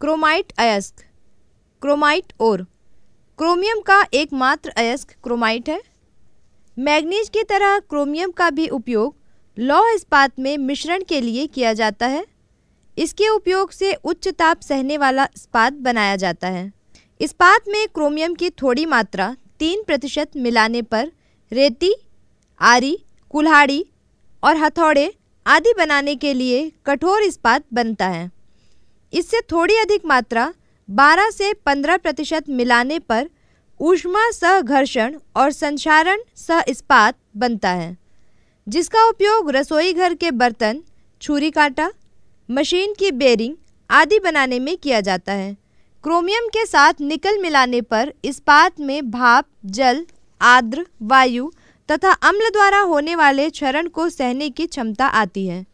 Chromite अयस्क। Chromite और। Chromium का एकमात्र अयस्क क्रोमाइट है। मैग्नीज की तरह क्रोमियम का भी उपयोग लौह इस्पात में मिश्रण के लिए किया जाता है। इसके उपयोग से उच्च ताप सहने वाला इस्पात बनाया जाता है। इस्पात में क्रोमियम की थोड़ी मात्रा तीन प्रतिशत मिलाने पर रेती, आरी, कुल्हाड़ी और हथौड़े आदि बनाने के लिए कठोर इस्पात बनता है। इससे थोड़ी अधिक मात्रा 12 से 15 प्रतिशत मिलाने पर ऊष्मा सह घर्षण और संचारण सह इस्पात बनता है, जिसका उपयोग रसोई घर के बर्तन, छुरी कांटा, मशीन की बेरिंग आदि बनाने में किया जाता है। क्रोमियम के साथ निकल मिलाने पर इस्पात में भाप, जल, आर्द्र, वायु तथा अम्ल द्वारा होने वाले क्षरण को सहने की क्षमता आती है।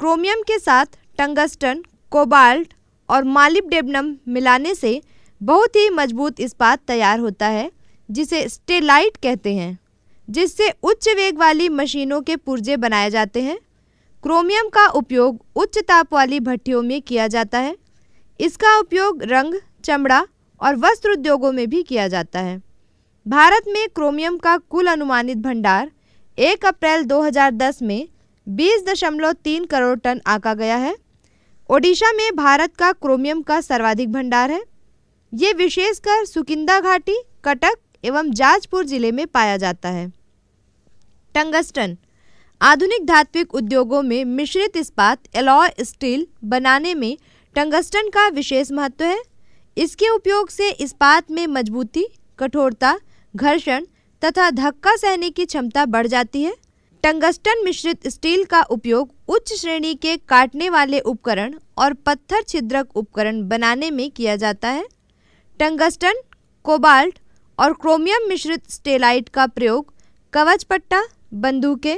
क्रोमियम के साथ टंगस्टन कोबाल्ट और मालिब्डेनम मिलाने से बहुत ही मज़बूत इस्पात तैयार होता है, जिसे स्टेलाइट कहते हैं, जिससे उच्च वेग वाली मशीनों के पुर्जे बनाए जाते हैं। क्रोमियम का उपयोग उच्च ताप वाली भट्टियों में किया जाता है। इसका उपयोग रंग, चमड़ा और वस्त्र उद्योगों में भी किया जाता है। भारत में क्रोमियम का कुल अनुमानित भंडार 1 अप्रैल 2010 में 20.3 करोड़ टन आका गया है। ओडिशा में भारत का क्रोमियम का सर्वाधिक भंडार है। ये विशेषकर सुकिंदा घाटी, कटक एवं जाजपुर ज़िले में पाया जाता है। टंगस्टन, आधुनिक धात्विक उद्योगों में मिश्रित इस्पात एलॉय स्टील बनाने में टंगस्टन का विशेष महत्व है। इसके उपयोग से इस्पात में मजबूती, कठोरता, घर्षण तथा धक्का सहने की क्षमता बढ़ जाती है। टंगस्टन मिश्रित स्टील का उपयोग उच्च श्रेणी के काटने वाले उपकरण और पत्थर छिद्रक उपकरण बनाने में किया जाता है। टंगस्टन, कोबाल्ट और क्रोमियम मिश्रित स्टेलाइट का प्रयोग कवच पट्टा, बंदूकें,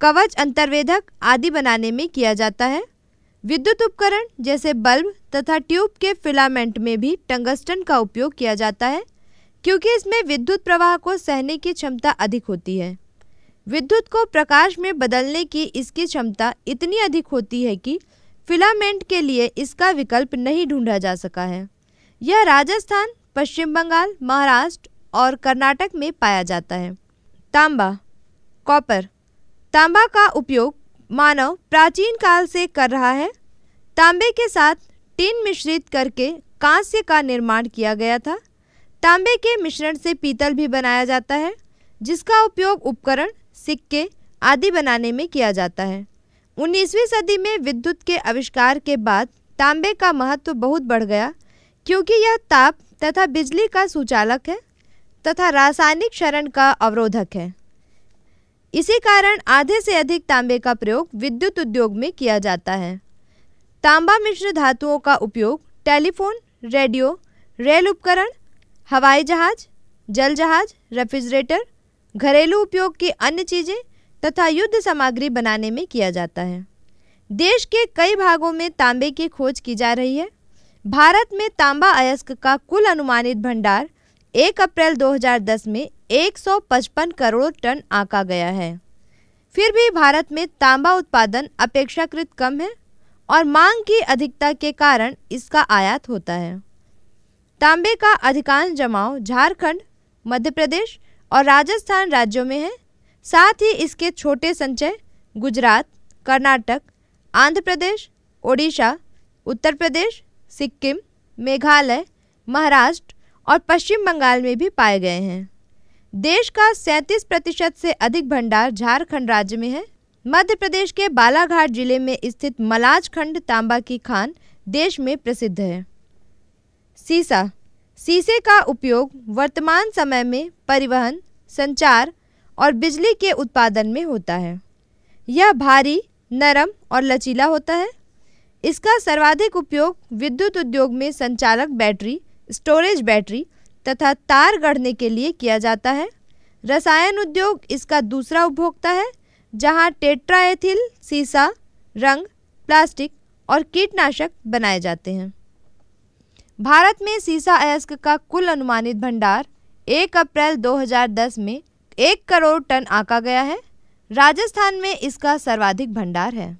कवच अंतर्वेधक आदि बनाने में किया जाता है। विद्युत उपकरण जैसे बल्ब तथा ट्यूब के फिलामेंट में भी टंगस्टन का उपयोग किया जाता है, क्योंकि इसमें विद्युत प्रवाह को सहने की क्षमता अधिक होती है। विद्युत को प्रकाश में बदलने की इसकी क्षमता इतनी अधिक होती है कि फिलामेंट के लिए इसका विकल्प नहीं ढूंढा जा सका है। यह राजस्थान, पश्चिम बंगाल, महाराष्ट्र और कर्नाटक में पाया जाता है। तांबा, कॉपर। तांबा का उपयोग मानव प्राचीन काल से कर रहा है। तांबे के साथ टिन मिश्रित करके कांस्य का निर्माण किया गया था। तांबे के मिश्रण से पीतल भी बनाया जाता है, जिसका उपयोग उपकरण सिक्के आदि बनाने में किया जाता है। 19वीं सदी में विद्युत के आविष्कार के बाद तांबे का महत्व बहुत बढ़ गया, क्योंकि यह ताप तथा बिजली का सुचालक है तथा रासायनिक क्षरण का अवरोधक है। इसी कारण आधे से अधिक तांबे का प्रयोग विद्युत उद्योग में किया जाता है। तांबा मिश्र धातुओं का उपयोग टेलीफोन, रेडियो, रेल उपकरण, हवाई जहाज़, जल जहाज़, रेफ्रिजरेटर घरेलू उपयोग की अन्य चीज़ें तथा युद्ध सामग्री बनाने में किया जाता है। देश के कई भागों में तांबे की खोज की जा रही है। भारत में तांबा अयस्क का कुल अनुमानित भंडार 1 अप्रैल 2010 में 155 करोड़ टन आका गया है। फिर भी भारत में तांबा उत्पादन अपेक्षाकृत कम है और मांग की अधिकता के कारण इसका आयात होता है। तांबे का अधिकांश जमाव झारखंड, मध्य प्रदेश और राजस्थान राज्यों में है। साथ ही इसके छोटे संचय, गुजरात, कर्नाटक, आंध्र प्रदेश, ओडिशा, उत्तर प्रदेश, सिक्किम, मेघालय, महाराष्ट्र और पश्चिम बंगाल में भी पाए गए हैं। देश का 37 प्रतिशत से अधिक भंडार झारखंड राज्य में है। मध्य प्रदेश के बालाघाट ज़िले में स्थित मलाज खंड तांबा की खान देश में प्रसिद्ध है। सीसा सीसे का उपयोग वर्तमान समय में परिवहन, संचार और बिजली के उत्पादन में होता है। यह भारी, नरम और लचीला होता है। इसका सर्वाधिक उपयोग विद्युत उद्योग में संचालक बैटरी, स्टोरेज बैटरी तथा तार गढ़ने के लिए किया जाता है। रसायन उद्योग इसका दूसरा उपभोक्ता है, जहाँ टेट्राएथिल सीसा रंग, प्लास्टिक और कीटनाशक बनाए जाते हैं। भारत में सीसा अयस्क का कुल अनुमानित भंडार 1 अप्रैल 2010 में 1 करोड़ टन आका गया है। राजस्थान में इसका सर्वाधिक भंडार है।